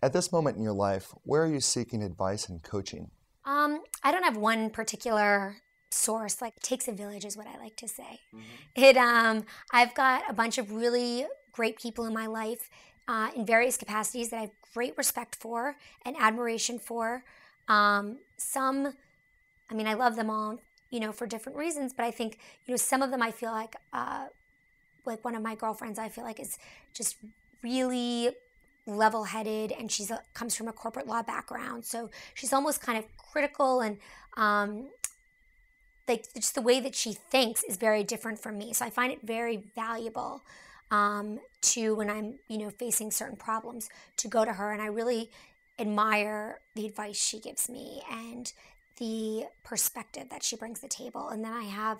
At this moment in your life, where are you seeking advice and coaching? Um, I don't have one particular source. Like, takes a village, is what I like to say. Mm-hmm. It. Um, I've got a bunch of really great people in my life uh, in various capacities that I have great respect for and admiration for. Um, some, I mean, I love them all, you know, for different reasons. But I think, you know, some of them I feel like, uh, like one of my girlfriends, I feel like is just really level-headed and she's comes from a corporate law background so she's almost kind of critical and um, like just the way that she thinks is very different from me so i find it very valuable um, to when i'm you know facing certain problems to go to her and i really admire the advice she gives me and the perspective that she brings to the table and then i have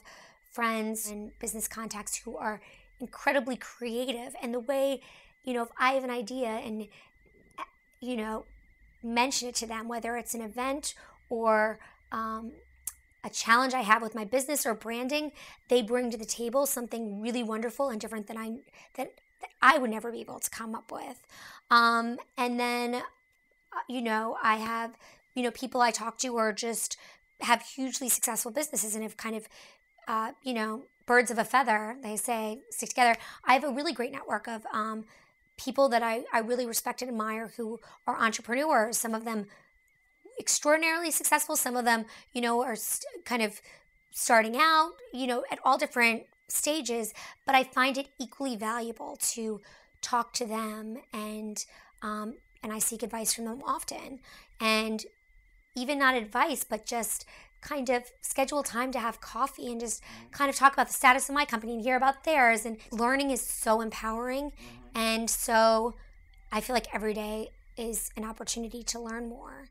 friends and business contacts who are incredibly creative and the way you know, if I have an idea and, you know, mention it to them, whether it's an event or um, a challenge I have with my business or branding, they bring to the table something really wonderful and different than I that, that I would never be able to come up with. Um, and then, uh, you know, I have you know people I talk to are just have hugely successful businesses and have kind of uh, you know birds of a feather they say stick together. I have a really great network of um, people that I, I really respect and admire who are entrepreneurs. Some of them extraordinarily successful. Some of them, you know, are st- kind of starting out, you know, at all different stages. But I find it equally valuable to talk to them and um, and I seek advice from them often. And even not advice, but just kind of schedule time to have coffee and just mm-hmm. kind of talk about the status of my company and hear about theirs. And learning is so empowering. Mm-hmm. And so I feel like every day is an opportunity to learn more.